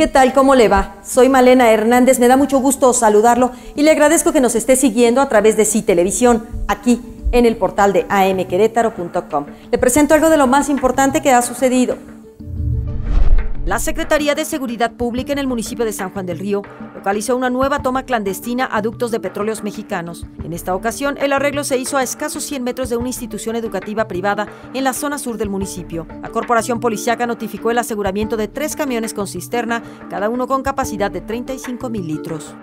¿Qué tal? ¿Cómo le va? Soy Malena Hernández, me da mucho gusto saludarlo y le agradezco que nos esté siguiendo a través de Sí Televisión, aquí en el portal de amquerétaro.com. Le presento algo de lo más importante que ha sucedido. La Secretaría de Seguridad Pública en el municipio de San Juan del Río localizó una nueva toma clandestina a ductos de petróleos mexicanos. En esta ocasión, el arreglo se hizo a escasos 100 metros de una institución educativa privada en la zona sur del municipio. La corporación policiaca notificó el aseguramiento de tres camiones con cisterna, cada uno con capacidad de 35 mil litros.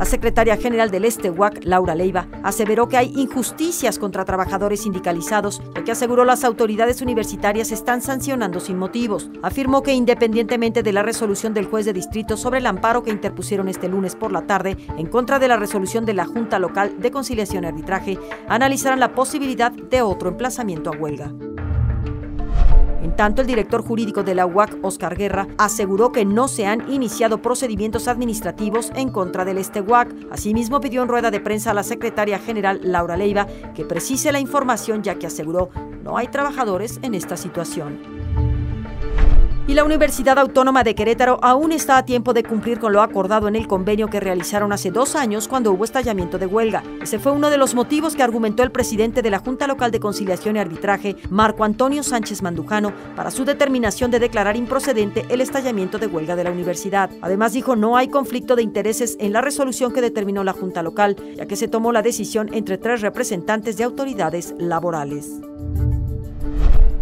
La secretaria general del Estehuac, Laura Leiva, aseveró que hay injusticias contra trabajadores sindicalizados, ya que aseguró las autoridades universitarias están sancionando sin motivos. Afirmó que independientemente de la resolución del juez de distrito sobre el amparo que interpusieron este lunes por la tarde en contra de la resolución de la Junta Local de Conciliación y Arbitraje, analizarán la posibilidad de otro emplazamiento a huelga. En tanto, el director jurídico de la UAC, Oscar Guerra, aseguró que no se han iniciado procedimientos administrativos en contra del UAC. Asimismo, pidió en rueda de prensa a la secretaria general, Laura Leiva, que precise la información ya que aseguró no hay trabajadores en esta situación y la Universidad Autónoma de Querétaro aún está a tiempo de cumplir con lo acordado en el convenio que realizaron hace dos años cuando hubo estallamiento de huelga. Ese fue uno de los motivos que argumentó el presidente de la Junta Local de Conciliación y Arbitraje, Marco Antonio Sánchez Mandujano, para su determinación de declarar improcedente el estallamiento de huelga de la universidad. Además dijo no hay conflicto de intereses en la resolución que determinó la Junta Local, ya que se tomó la decisión entre tres representantes de autoridades laborales.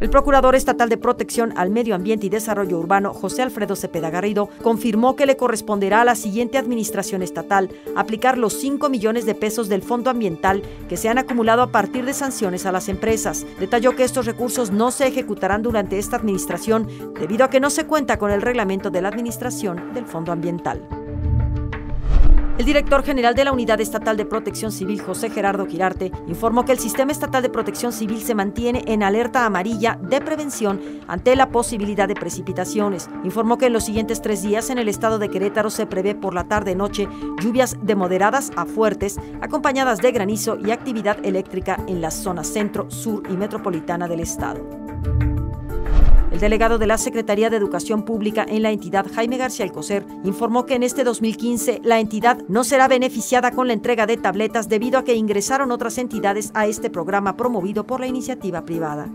El Procurador Estatal de Protección al Medio Ambiente y Desarrollo Urbano, José Alfredo Cepeda Garrido, confirmó que le corresponderá a la siguiente administración estatal aplicar los 5 millones de pesos del Fondo Ambiental que se han acumulado a partir de sanciones a las empresas. Detalló que estos recursos no se ejecutarán durante esta administración debido a que no se cuenta con el reglamento de la administración del Fondo Ambiental. El director general de la Unidad Estatal de Protección Civil, José Gerardo Girarte, informó que el Sistema Estatal de Protección Civil se mantiene en alerta amarilla de prevención ante la posibilidad de precipitaciones. Informó que en los siguientes tres días en el estado de Querétaro se prevé por la tarde-noche lluvias de moderadas a fuertes, acompañadas de granizo y actividad eléctrica en la zona centro, sur y metropolitana del estado. El delegado de la Secretaría de Educación Pública en la entidad, Jaime García Alcocer, informó que en este 2015 la entidad no será beneficiada con la entrega de tabletas debido a que ingresaron otras entidades a este programa promovido por la iniciativa privada.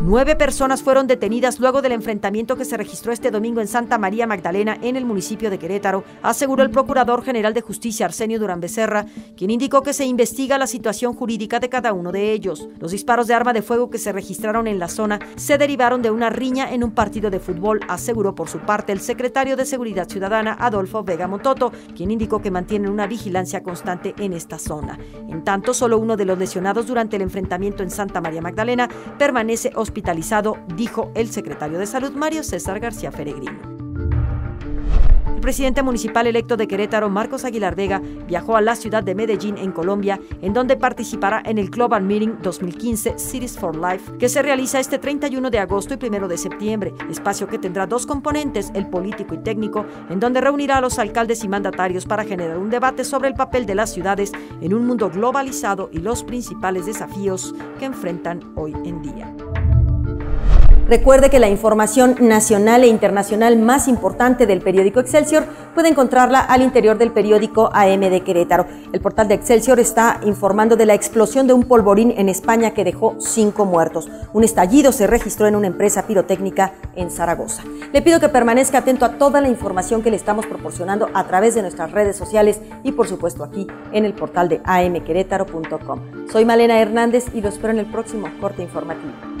Nueve personas fueron detenidas luego del enfrentamiento que se registró este domingo en Santa María Magdalena, en el municipio de Querétaro, aseguró el Procurador General de Justicia Arsenio Durán Becerra, quien indicó que se investiga la situación jurídica de cada uno de ellos. Los disparos de arma de fuego que se registraron en la zona se derivaron de una riña en un partido de fútbol, aseguró por su parte el secretario de Seguridad Ciudadana, Adolfo Vega Mototo, quien indicó que mantienen una vigilancia constante en esta zona. En tanto, solo uno de los lesionados durante el enfrentamiento en Santa María Magdalena permanece hospitalizado dijo el secretario de Salud Mario César García Feregrino presidente municipal electo de Querétaro, Marcos Aguilar Vega, viajó a la ciudad de Medellín, en Colombia, en donde participará en el Global Meeting 2015 Cities for Life, que se realiza este 31 de agosto y 1 de septiembre, espacio que tendrá dos componentes, el político y técnico, en donde reunirá a los alcaldes y mandatarios para generar un debate sobre el papel de las ciudades en un mundo globalizado y los principales desafíos que enfrentan hoy en día. Recuerde que la información nacional e internacional más importante del periódico Excelsior puede encontrarla al interior del periódico AM de Querétaro. El portal de Excelsior está informando de la explosión de un polvorín en España que dejó cinco muertos. Un estallido se registró en una empresa pirotécnica en Zaragoza. Le pido que permanezca atento a toda la información que le estamos proporcionando a través de nuestras redes sociales y por supuesto aquí en el portal de amquerétaro.com. Soy Malena Hernández y lo espero en el próximo corte informativo.